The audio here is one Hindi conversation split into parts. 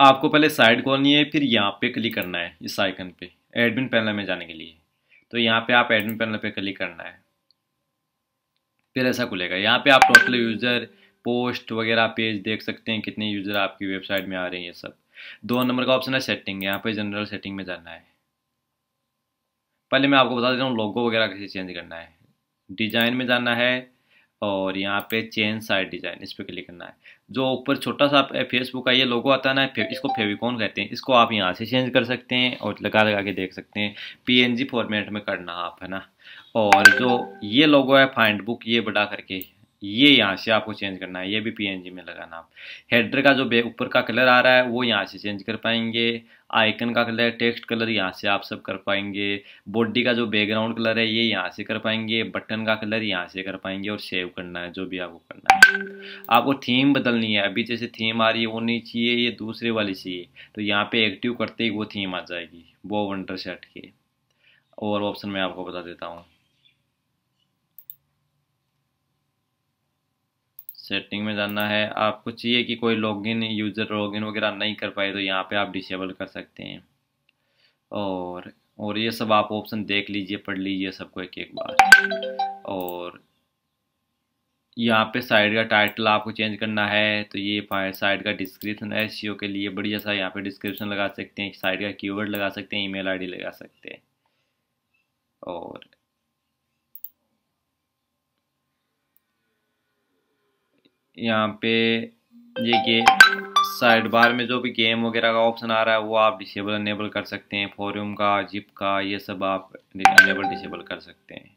आपको पहले साइड खोलनी है, फिर यहाँ पे क्लिक करना है, इस आइकन पे एडमिन पैनल में जाने के लिए। तो यहाँ पे आप एडमिन पैनल पे क्लिक करना है। फिर ऐसा खुलेगा। यहाँ पे आप टोटल यूज़र पोस्ट वगैरह पेज देख सकते हैं, कितने यूज़र आपकी वेबसाइट में आ रहे हैं, ये सब। दो नंबर का ऑप्शन है सेटिंग यहाँ पे जनरल सेटिंग में जाना है। पहले मैं आपको बता देता हूँ लोगो वगैरह कैसे चेंज करना है। डिज़ाइन में जाना है और यहाँ पे चेंज साइड डिज़ाइन, इस पर क्लिक करना है। जो ऊपर छोटा सा फेसबुक का ये लोगो आता है ना इसको फेविकॉन कहते हैं। इसको आप यहाँ से चेंज कर सकते हैं और लगा लगा के देख सकते हैं। पीएनजी फॉर्मेट में करना आप, है ना? और जो ये लोगो है फाइंड बुक ये बड़ा करके ये यहाँ से आपको चेंज करना है, ये भी पीएनजी में लगाना। आप हेडर का जो ऊपर का कलर आ रहा है, वो यहाँ से चेंज कर पाएँगे। आइकन का कलर टेक्स्ट कलर यहाँ से आप सब कर पाएँगे। बॉडी का जो बैकग्राउंड कलर है, ये यहाँ से कर पाएँगे। बटन का कलर यहाँ से कर पाएँगे और सेव करना है, जो भी आपको करना है। आपको थीम बदलनी है। अभी जैसे थीम आ रही है, वो नहीं चाहिए, ये दूसरे वाली चाहिए। तो यहाँ पे एक्टिव करते ही वो थीम आ जाएगी। वो वंडर सेट के। और ऑप्शन मैं आपको बता देता हूँ। सेटिंग में जाना है। आपको चाहिए कि कोई लॉगिन यूज़र लॉगिन वगैरह नहीं कर पाए तो यहाँ पे आप डिसेबल कर सकते हैं। और और ये सब आप ऑप्शन देख लीजिए, पढ़ लीजिए सबको एक एक बार। और यहाँ पे साइड का टाइटल आपको चेंज करना है तो ये साइड का डिस्क्रिप्शन है सी के लिए बढ़िया सा यहाँ पे डिस्क्रिप्शन लगा सकते हैं साइड का कीवर्ड लगा सकते हैं ईमेल आईडी लगा सकते हैं और यहाँ पे ये गे साइड बार में जो भी गेम वगैरह का ऑप्शन आ रहा है, वो आप डिसेबल अनेबल कर सकते हैं। फोरम का जिप का, ये सब आप अनेबल डिसेबल कर सकते हैं।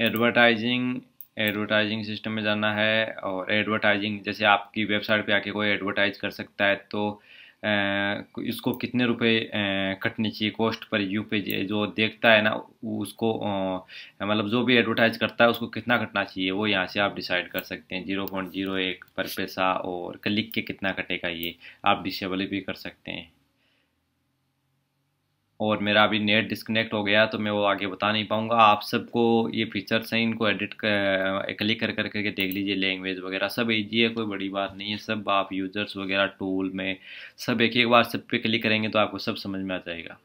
एडवर्टाइजिंग एडवर्टाइजिंग सिस्टम में जाना है और एडवर्टाइजिंग जैसे आपकी वेबसाइट पे आके कोई एडवर्टाइज कर सकता है तो इसको कितने रुपए कटने चाहिए कॉस्ट पर यू पे जो देखता है ना उसको मतलब जो भी एडवर्टाइज करता है, उसको कितना कटना चाहिए, वो यहाँ से आप डिसाइड कर सकते हैं। ज़ीरो पॉइंट ज़ीरो एक पर पैसा और क्लिक के कितना कटेगा ये, आप डिसेबल भी कर सकते हैं। और मेरा अभी नेट डिस्कनेक्ट हो गया तो मैं वो आगे बता नहीं पाऊँगा। आप सबको ये फीचर्स हैं, इनको एडिट कर क्लिक कर कर, करके देख लीजिए लैंग्वेज वगैरह सब ईजी है कोई बड़ी बात नहीं है। सब आप यूज़र्स वगैरह टूल में सब एक एक बार सब पे क्लिक करेंगे तो आपको सब समझ में आ जाएगा।